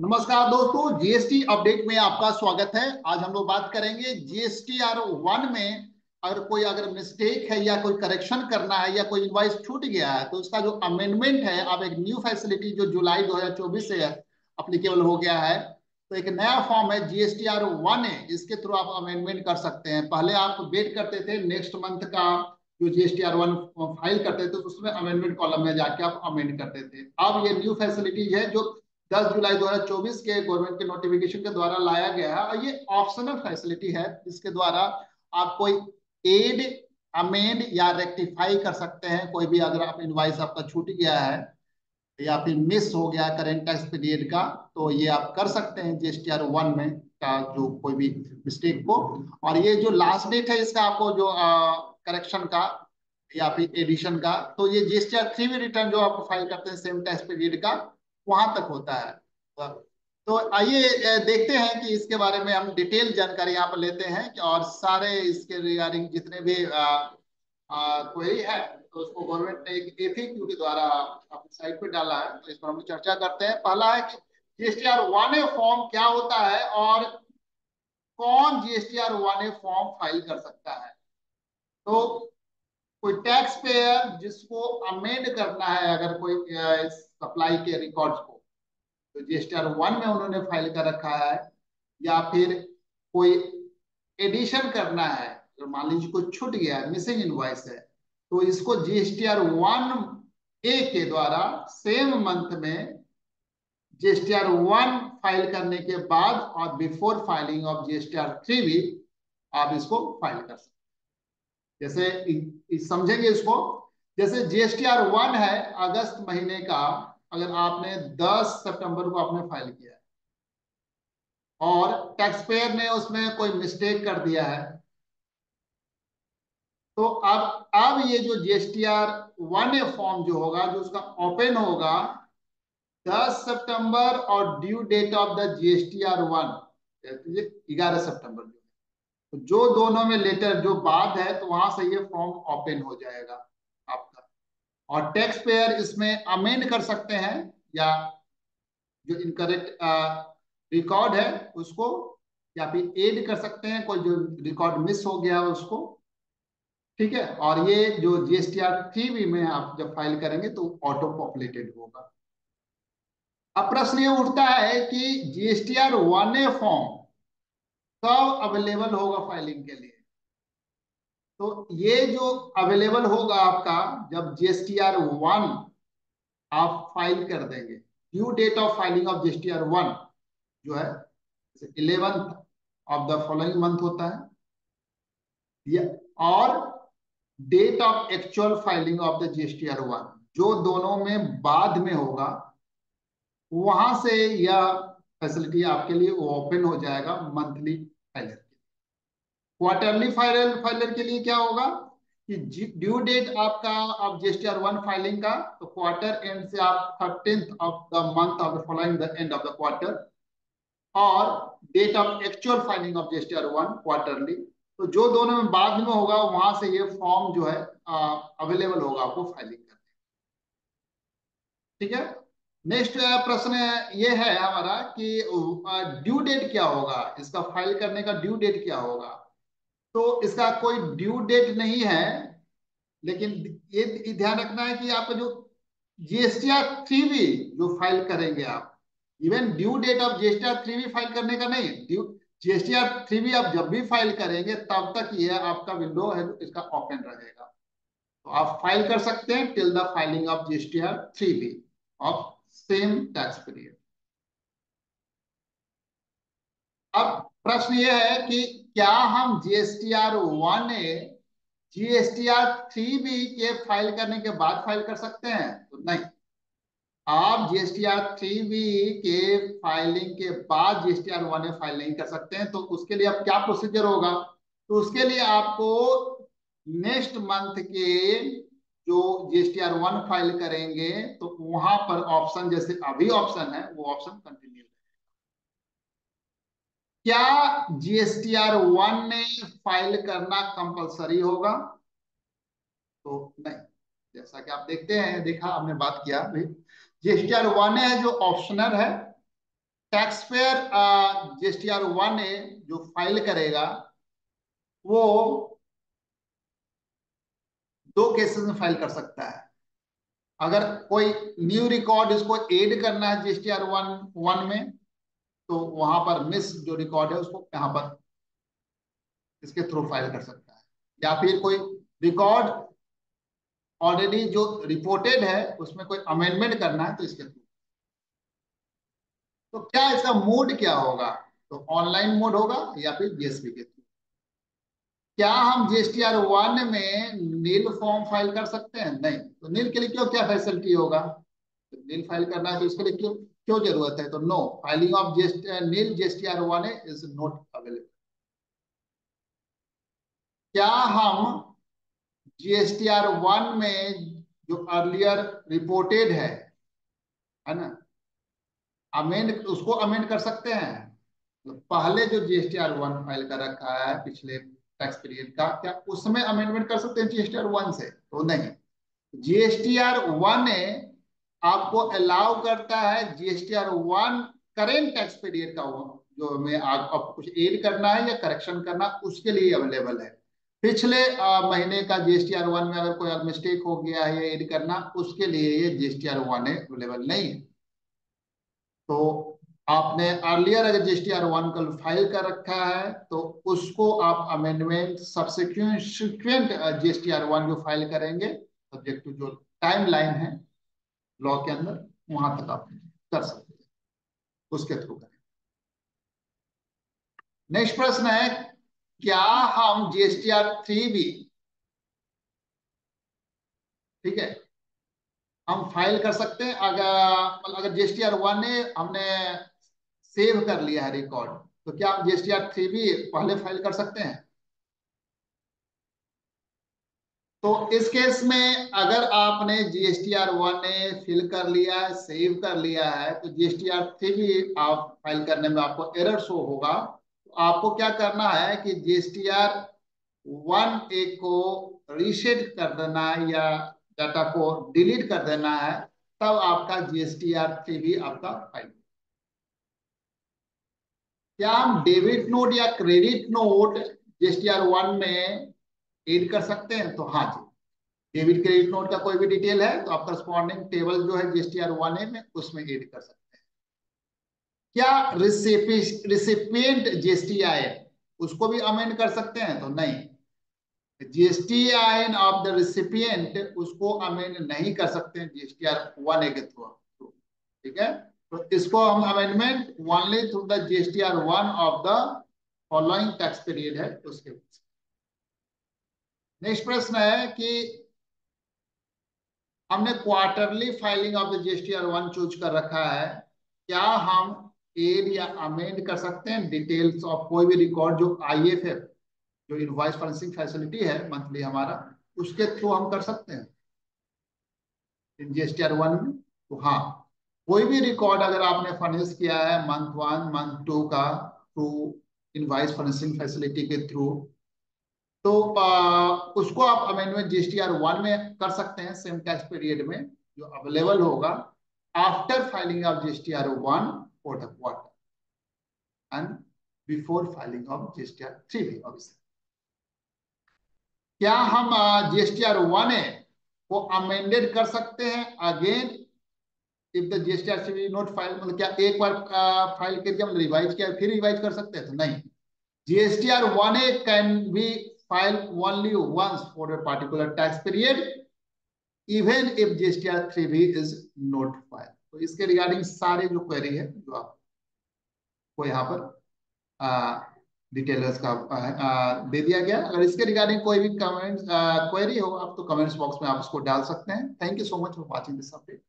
नमस्कार दोस्तों GST update में आपका स्वागत है। आज हम लोग बात करेंगे जीएसटी आर वन में अगर कोई अगर मिस्टेक है या कोई करेक्शन करना है या कोई इनवाइस छूट गया है तो उसका जो अमेंडमेंट है, अब एक न्यू फैसिलिटी जो जुलाई 2024 से अप्लीकेबल हो गया है तो एक नया फॉर्म है जीएसटी आर वन है, इसके थ्रू आप अमेंडमेंट कर सकते हैं। पहले आप वेट करते थे नेक्स्ट मंथ का जो जीएसटी आर वन फ़ाइल करते थे तो उसमें अमेंडमेंट कॉलम में जाके आप अमेंड करते थे। अब ये न्यू फैसिलिटी है जो 10 जुलाई 2024 के गवर्नमेंट के नोटिफिकेशन के द्वारा लाया गया है और ये ऑप्शनल फैसिलिटी है इसके द्वारा आप कोई एड अमेंड या रेक्टिफाई कर सकते हैं। कोई भी अगर आप इनवाइस आपका छूट गया है या फिर मिस हो गया करेंट टैक्स पीरियड का तो ये आप कर सकते हैं जीएसटीआर वन में का जो कोई भी मिस्टेक को और ये जो लास्ट डेट है, इसका आपको जो करेक्शन का या फिर एडिशन का तो ये जीएसटीआर थ्री में रिटर्न जो आप फ़ाइल करते हैं सेम टैक्स पीरियड का वहाँ तक होता है। तो आइए देखते हैं कि इसके बारे में हम डिटेल जानकारी यहाँ पर लेते हैं और सारे इसके रिगार्डिंग जितने भी क्वेरी है तो उसको गवर्नमेंट ने एक एफएक्यू के द्वारा अपनी साइट पे डाला है। तो इस पर हम चर्चा करते हैं। पहला है कि जीएसटीआर वन ए फॉर्म क्या होता है और कौन GSTR one A form file कर सकता है? तो कोई टैक्स पेयर जिसको अमेंड करना है, अगर कोई सप्लाई के रिकॉर्ड्स को। तो जीएसटीआर वन में उन्होंने फ़ाइल कर रखा है, या फिर कोई एडिशन करना है अगर मान लीजिए कोई छूट गया है मिसिंग इनवाइस है तो इसको जीएसटीआर वन ए के द्वारा सेम मंथ में जीएसटीआर वन फ़ाइल करने के बाद और before filing of GSTR three भी आप इसको फ़ाइल कर सकते जैसे समझेंगे इसको? जैसे जीएसटीआर वन है, अगस्त महीने का अगर आपने 10 सितंबर को आपने फ़ाइल किया है और टैक्स पेयर ने उसमें कोई मिस्टेक कर दिया है तो अब अब ये जो जीएसटीआर वन ए फॉर्म जो होगा, जो उसका ओपन होगा 10 सितंबर और due date of the GSTR one ग्यारह सितंबर जो तो दोनों में लेटर जो बाद है तो वहाँ से ये फॉर्म ओपन हो जाएगा। और टैक्स पेयर इसमें अमेंड कर सकते हैं या जो इनकरेक्ट रिकॉर्ड है, उसको या फिर एड कर सकते हैं, कोई जो रिकॉर्ड मिस हो गया उसको। ठीक है? और ये जो जीएसटीआर बी में आप जब फ़ाइल करेंगे तो ऑटो पॉपुलेटेड होगा। अब प्रश्न ये उठता है कि जीएसटीआर वन ए फॉर्म कब अवेलेबल होगा फाइलिंग के लिए? तो ये जो अवेलेबल होगा आपका, जब जीएसटीआर वन आप फ़ाइल कर देंगे due date of filing of GSTR one जो है eleventh of the following month होता है। ये और date of actual filing of the GSTR one जो दोनों में बाद में होगा, वहाँ से यह फैसिलिटी आपके लिए ओपन हो जाएगा monthly filer quarterly file filer के लिए क्या होगा कि ड्यू डेट आपका अब जीएसटीआर वन फाइलिंग का तो क्वार्टर एंड से आप thirteenth of the month of the following the end of the quarter और date of actual filing of GSTR one quarterly तो जो दोनों में बाद में होगा, वहाँ से ये फॉर्म जो है अवेलेबल होगा आपको फाइलिंग करने ठीक है? नेक्स्ट प्रश्न ये है हमारा कि ड्यू डेट क्या होगा? इसका फ़ाइल करने का ड्यू डेट क्या होगा? तो इसका कोई ड्यू डेट नहीं है, लेकिन ये ध्यान रखना है कि आपका जो जीएसटीआर थ्री भी जो फ़ाइल करेंगे आप even due date of GSTR three भी फ़ाइल करने का नहीं ड्यू जीएसटीआर थ्री भी आप जब भी फ़ाइल करेंगे, तब तक ये आपका विंडो है, इसका ओपन रहेगा। तो आप फ़ाइल कर सकते हैं till the filing of GSTR three B of same tax period अब प्रश्न ये है कि क्या हम GSTR one A GSTR three B के फ़ाइल करने के बाद फ़ाइल कर सकते हैं? तो नहीं। आप जीएसटीआर थ्री बी के फाइलिंग के बाद जीएसटीआर वन ए फ़ाइल नहीं कर सकते हैं तो उसके लिए अब क्या प्रोसीजर होगा? तो उसके लिए आपको नेक्स्ट मंथ के जो जीएसटीआर वन फ़ाइल करेंगे तो वहाँ पर ऑप्शन जैसे अभी ऑप्शन है, वो ऑप्शन कंटिन्यू क्या जीएसटीआर वन में फ़ाइल करना कंपलसरी होगा? तो नहीं, जैसा कि आप देखते हैं, देखा, हमने बात किया भाई। जीएसटीआर वन है जो ऑप्शनल है। Tax payer GSTR one A जो फ़ाइल करेगा, वो दो केसेस में फ़ाइल कर सकता है। अगर कोई न्यू रिकॉर्ड इसको एड करना है जीएसटीआर वन वन में तो वहाँ पर मिस जो रिकॉर्ड है उसको यहाँ पर इसके थ्रू फ़ाइल कर सकता है। या फिर कोई रिकॉर्ड ऑलरेडी जो रिपोर्टेड है, उसमें कोई अमेंडमेंट करना है तो इसके थ्रू तो क्या इसका मोड क्या होगा? तो ऑनलाइन मोड होगा या फिर जीएसपी के थ्रू क्या हम जीएसटीआर वन में नील फॉर्म फ़ाइल कर सकते हैं? नहीं। तो नील के लिए क्यों क्या फैसिलिटी होगा? तो नील फ़ाइल करना है तो इसके लिए क्यों? क्यों ज़रूरत है? तो no filing of just nil GSTR one is not available क्या हम जीएसटीआर वन में जो अर्लियर रिपोर्टेड है है ना अमेंड उसको अमेंड कर सकते हैं? तो पहले जो जीएसटीआर वन फ़ाइल कर रखा है, पिछले टैक्स पीरियड का, क्या उसमें अमेंडमेंट कर सकते हैं जीएसटीआर वन से? तो नहीं. जीएसटीआर वन आपको अलाउ करता है GST R one current tax period का जो में आप कुछ एड करना है या करेक्शन करना उसके लिए अवेलेबल है। पिछले आ, महीने का जीएसटी आर वन में अगर कोई मिस्टेक हो गया है एड करना उसके लिए ये जीएसटी आर वन अवेलेबल नहीं है। तो आपने अर्लियर अगर जीएसटी आर वन कल फ़ाइल कर रखा है तो उसको आप अमेंडमेंट सब्सिक्वेंट जीएसटीआर वन जो फ़ाइल करेंगे सब्जेक्ट टू जो टाइम लाइन है लॉ के अंदर वहाँ तक आप कर सकते हैं। उसके थ्रू करें। नेक्स्ट प्रश्न है, क्या हम जीएसटीआर थ्री भी, ठीक है, हम फ़ाइल कर सकते हैं? अगर अगर जीएसटीआर वन ने हमने सेव कर लिया है रिकॉर्ड तो क्या हम जीएसटीआर थ्री भी पहले फ़ाइल कर सकते हैं? तो इस केस में अगर आपने जीएसटीआर वन ने फिल कर लिया है सेव कर लिया है तो जीएसटीआर थ्री भी आप फ़ाइल करने में आपको एरर शो होगा। तो आपको क्या करना है कि जीएसटीआर वन ए को रीसेट कर देना है या डाटा को डिलीट कर देना है, तब आपका जीएसटीआर थ्री भी आपका फ़ाइल क्या हम डेबिट नोट या क्रेडिट नोट जीएसटीआर वन में एड कर सकते हैं तो हाँ जी। डेबिट क्रेडिट नोट का कोई भी डिटेल है तो आप करस्पॉन्डिंग टेबल जो है जीएसटीआर वन ए में, उसमें एड कर सकते हैं। क्या रिसिपियंट जीएसटी आय उसको भी अमेंड कर सकते हैं? तो नहीं। GSTIN of the recipient उसको अमेंड नहीं कर सकते हैं जीएसटी आर वन ए के थ्रू ठीक है? तो इसको हम amendment only through the GST R one of the following tax period है, उसके। नेक्स्ट प्रश्न है कि हमने quarterly filing of the GST R one choose कर रखा है। क्या हम एड या अमेंड कर सकते हैं? डिटेल्स ऑफ़ कोई भी रिकॉर्ड जो आई एफ़ है जो इनवाइस फर्निशिंग फैसिलिटी है मंथली हमारा, उसके थ्रू हम कर सकते हैं। इन जीएसटीआर वन में? तो हाँ। कोई भी रिकॉर्ड अगर आपने फर्निश किया है मंथ वन मंथ टू का थ्रू इनवाइस फर्निशिंग फैसिलिटी के थ्रू तो आ, उसको आप अमेंडमेंट जीएसटीआर वन में कर सकते हैं सेम टैक्स पीरियड में जो अवेलेबल होगा after filing of GSTR one quote unquote and before filing of GSTR 3B obviously. क्या हम जीएसटीआर वन ए को अमेंडेड कर सकते हैं? Again if the GSTR three not file मतलब क्या एक बार फ़ाइल करके हम रिवाइज किया फिर रिवाइज कर सकते हैं? तो नहीं. GSTR one A can be file only once for a particular tax period even if GSTR 3B is not filed. तो इसके रिगार्डिंग सारे जो क्वेरी है जो आपको यहाँ पर डिटेलर्स का आ, दे दिया गया। अगर इसके रिगार्डिंग कोई भी कमेंट क्वेरी हो आप तो कमेंट्स बॉक्स में आप उसको डाल सकते हैं। Thank you so much for watching this update